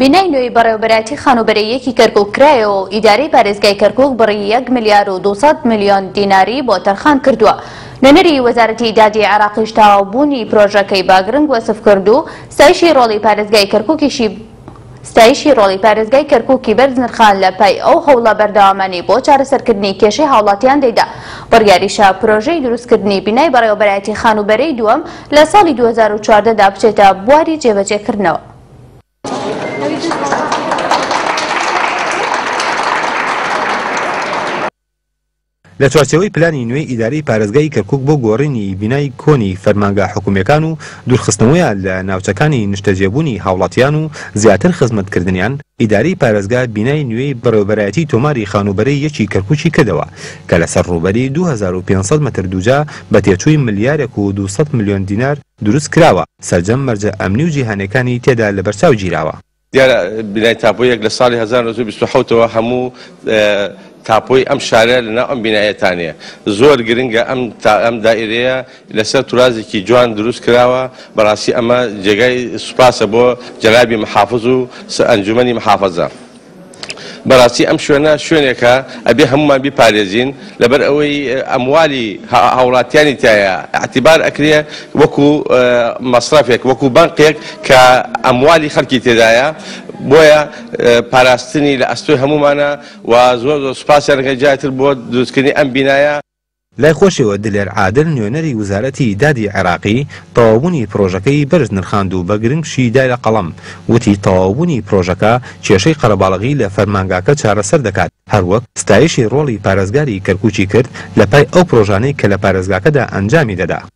بینای نوێی بەڕێوەبەرایەتی خانووبەرەییەکی کەرکووک کرایەوە و ئیدارەی پارێزگای کەرکووک بڕی یەک ملیار و دوو سەد ملیۆن دیناری بۆ تەرخان کردووە. نوێنەری وەزارەتی دادی عێراقیش تەواوبوونی پرۆژەکەی بە گرنگ وەسف کرد و ستایشی ڕۆڵی پارێزگای کەرکووکیشی ستایشی ڕۆڵی پارێزگای کەرکووکی بەرز نرخان لە پای ئەو هەوڵە بەردەوامانەی بۆ چارەسەرکردنی کێشەی هاوڵاتیان دەیدا بڕیاریشە پرۆژەی دروستکردنی بینای بەڕێوەبەرایەتی خانووبەرەی دووەم لە ساڵی دوو هەزار و چواردە دا بچێتە بواری جێبەجێکردنەوە. لە چوارچێوەی پلانی نوێی ئیدارەی پارێزگای کەرکوک بۆ گۆڕینی بینای کۆنی فەرمانگە حکومیەکان و دوورخستنەوەیان لە ناوچەکانی نیشتەجێبوونی هاوڵاتیان و زیاتر خزمەتکردنیان، ئیدارەی پارێزگا بینای نوێی بەڕێوەبەرایەتی تۆماری خانووبەرەی یەکی کەرکوکی کردەوە کە لەسەر ڕووبەری دوو هەزار و پێنج سەد مەتر دووجا بە تێچووی ملیارێک و دوو سەد ملیۆن دینار دروست کراوە، سەرجەم مەرجە ئەمنی و جیهانیەکانی تێدا لەبەرچاو گیراوە. دیارە بینای تاپۆ یەک لە ساڵی هەزار و نۆ سەد و بیست و حەوت ەوە هەموو تاپۆی ئەم شارە لە ناو ئەم بینایە تانێ. زۆر گرنگە ئەم تا ئەم دائیرەیە لە سەر تورازێکی جوان دروست کراوە، بەڕاستی ئەمە جێگای سوپاسە بۆ جەنابی محافز و ئەنجومەنی محافزە. بەراستی ئەم شوێنە شوێنێکە ئەبێ هەموومان بیپارێزین لەبەر ئەوەی ئەموالی هاوڵاتیانی تیایە ئەعتیبار ئەکرێ وەکو مەسرەفێک وەکو بەنقێک کە ئەموالی خەلکی تێدایە بۆیە پاراستنی لە ئەستۆی هەموومانە و زۆر زۆر سوپاس یارەکە جارێ تر بۆ دروستکردنی ئەم بینایە. لای خۆشیەوە دلێر عادل نوێنەری وزارەتی دادی عێراقی تەواوبوونی پرۆژەکەی بەرز نرخاند و بە گرنگ شی دایە قەڵەم، وتی تەواوبوونی پرۆژەکە کێشەی قەرەباڵغی لە فەرمانگاکە چارەسەر دەکات، هەروەک ستایشی رۆڵی پارێزگاری کەرکوکی کرد لە پای ئەو پرۆژانەی کە لە پارێزگاکەدا ئەنجامی دەدا.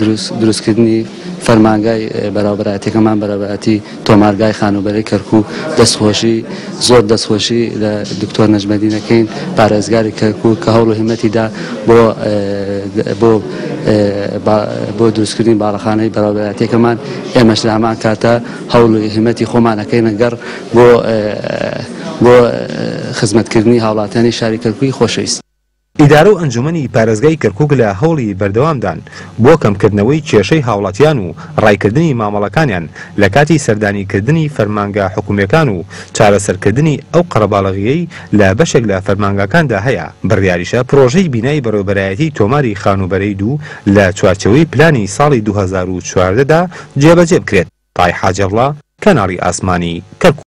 دروست دروستکردنی فەرمانگای بەراوبەرایەتیەکەمان بەرابەرایەتی تۆمارگای خانوبەرەی کەرکوک دەست خۆشی زۆر دەست خۆشی لە دکتۆر نەجمەدینەکەین پارێزگاری کەرکوک کە هەوڵ و هیمەتی دا بۆ بۆ بۆ دروستکردنی باڵەخانەی بەراوبەرایەتیەکەمان ئێمەش لە هەمان کاتا هەوڵ و هیمەتی خۆمان ئەکەینە گەڕ بۆ بۆ خزمەتکردنی هاوڵاتیانی شاری کەرکوکی خۆشەویست. ئیدارە و ئەنجومەنی پارێزگای کەرکوک لە هەوڵی بەردەوامدان بۆ کەمکردنەوەی کێشەی هاوڵاتیان و ڕایکردنی مامەڵەکانیان لە کاتی سەردانی کردنی فەرمانگە حکومیەکان و چارەسەرکردنی ئەو قەرەباڵغیەی لە بەشێک لە فەرمانگاکاندا هەیە بڕیاریشە پرۆژەی بینای بەڕێوبەرایەتی تۆماری خانوبەرەی دوو لە چوارچێوەی پلانی ساڵی دوو هەزار و چواردە دا جێبەجێ بکرێت. تای حاجەڤڵا، کەناڵی ئاسمانی کەرکوک.